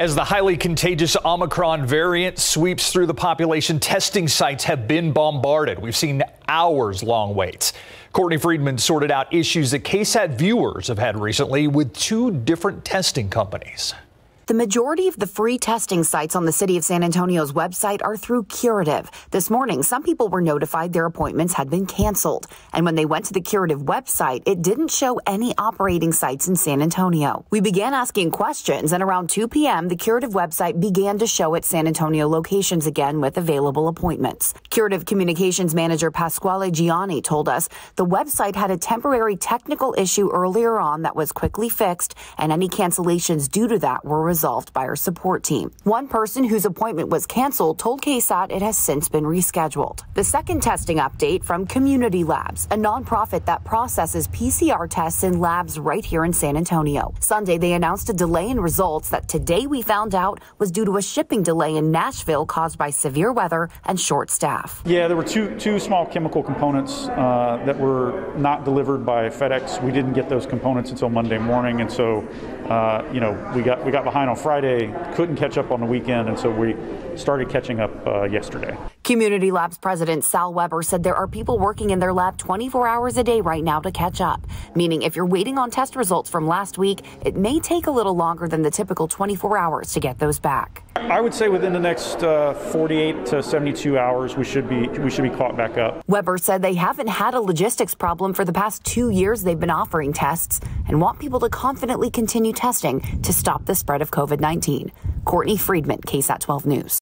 As the highly contagious Omicron variant sweeps through the population, testing sites have been bombarded. We've seen hours long waits. Courtney Friedman sorted out issues that KSAT viewers have had recently with two different testing companies. The majority of the free testing sites on the City of San Antonio's website are through Curative. This morning, some people were notified their appointments had been canceled. And when they went to the Curative website, it didn't show any operating sites in San Antonio. We began asking questions, and around 2 p.m., the Curative website began to show its San Antonio locations again with available appointments. Curative Communications Manager Pasquale Gianni told us the website had a temporary technical issue earlier on that was quickly fixed, and any cancellations due to that were resolved resolved by our support team. One person whose appointment was canceled told KSAT it has since been rescheduled. The second testing update from Community Labs, a nonprofit that processes PCR tests in labs right here in San Antonio. Sunday, they announced a delay in results that today we found out was due to a shipping delay in Nashville caused by severe weather and short staff. Yeah, there were two two small chemical components uh, that were not delivered by FedEx. We didn't get those components until Monday morning, and so uh, you know we got we got behind on Friday, couldn't catch up on the weekend, and so we started catching up uh, yesterday. Community Labs President Sal Weber said there are people working in their lab 24 hours a day right now to catch up, meaning if you're waiting on test results from last week, it may take a little longer than the typical 24 hours to get those back. I would say within the next uh, 48 to 72 hours, we should be we should be caught back up. Weber said they haven't had a logistics problem for the past two years they've been offering tests and want people to confidently continue testing to stop the spread of COVID 19. Courtney Friedman, KSAT 12 News.